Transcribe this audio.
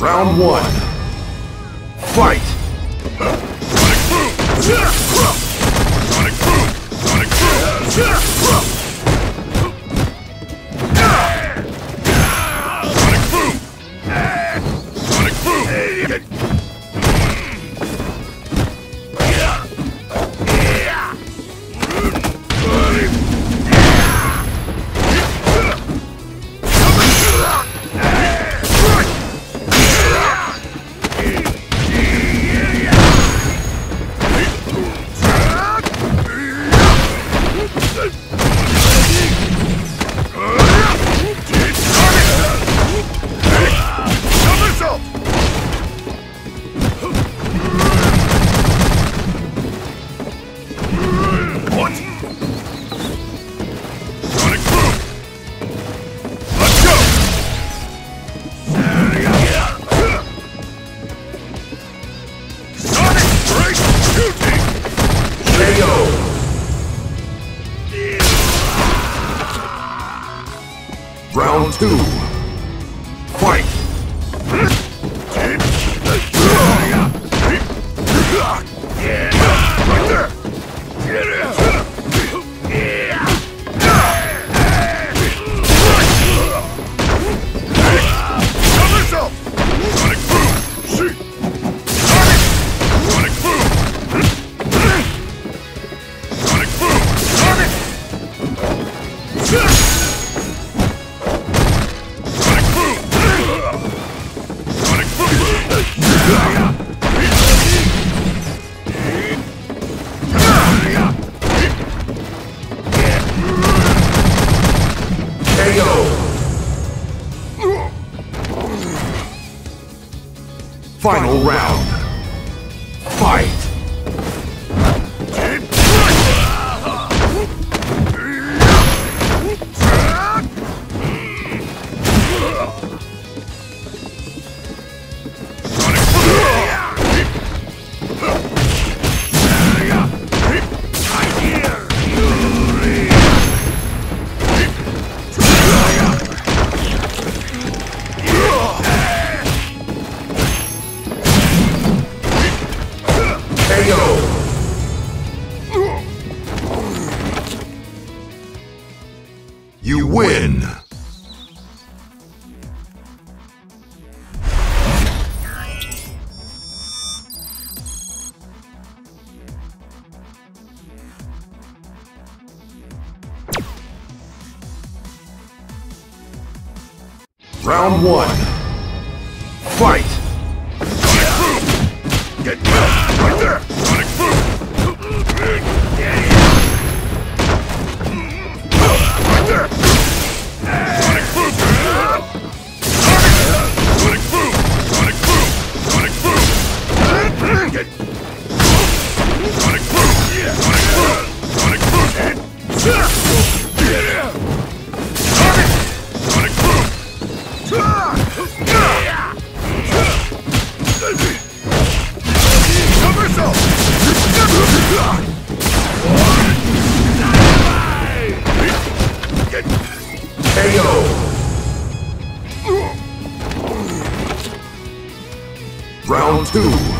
Round one. Fight! Sonic Boom! Sonic Boom! Sonic Boom! Round two. Final round. Fight! You win! Round one. Fight! Get right there! Sonic Boom! Get Sonic Boom! Sonic Boom! Sonic Boom! Sonic! Sonic Boom! Round two.